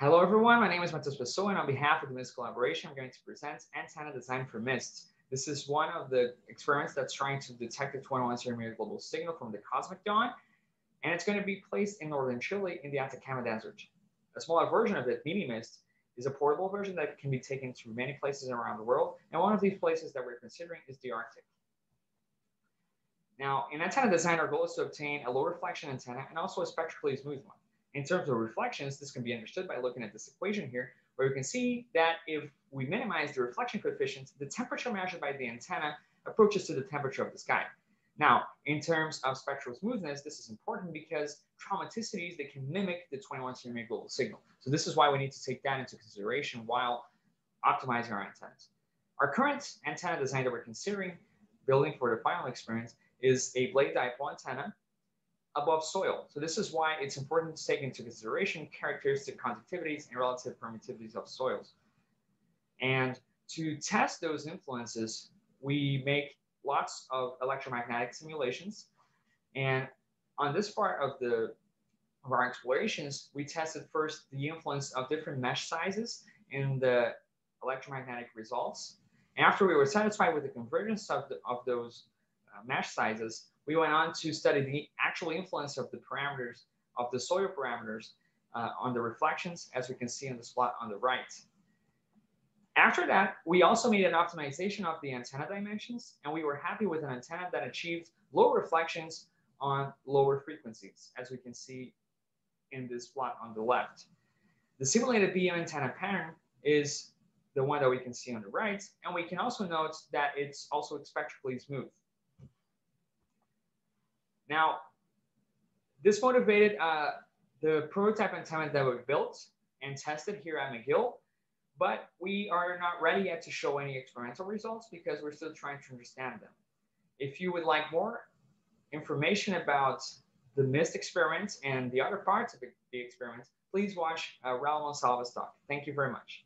Hello everyone, my name is Matheus Pessoa and on behalf of the MIST collaboration, I'm going to present antenna design for MIST. This is one of the experiments that's trying to detect the 21 centimeter global signal from the cosmic dawn, and it's going to be placed in northern Chile in the Atacama Desert. A smaller version of it, MiniMIST, is a portable version that can be taken to many places around the world, and one of these places that we're considering is the Arctic. Now, in antenna design, our goal is to obtain a low reflection antenna and also a spectrally smooth one. In terms of reflections, this can be understood by looking at this equation here, where you can see that if we minimize the reflection coefficient, the temperature measured by the antenna approaches to the temperature of the sky. Now, in terms of spectral smoothness, this is important because chromaticities, they can mimic the 21 centimeter global signal. So this is why we need to take that into consideration while optimizing our antennas. Our current antenna design that we're considering building for the final experience is a blade dipole antenna above soil. So this is why it's important to take into consideration characteristic conductivities and relative permittivities of soils. And to test those influences, we make lots of electromagnetic simulations. And on this part of the of our explorations, we tested first the influence of different mesh sizes in the electromagnetic results. After we were satisfied with the convergence of, the, of those mesh sizes, we went on to study the actual influence of the parameters of the soil parameters uh, on the reflections, as we can see in the plot on the right. After that, we also made an optimization of the antenna dimensions, and we were happy with an antenna that achieved low reflections on lower frequencies, as we can see in this plot on the left. The simulated beam antenna pattern is the one that we can see on the right, and we can also note that it's also spectrally smooth. Now, this motivated uh, the prototype antenna that we built and tested here at McGill, but we are not ready yet to show any experimental results because we're still trying to understand them. If you would like more information about the MIST experiment and the other parts of the experiment, please watch uh, Raul Monsalva's talk. Thank you very much.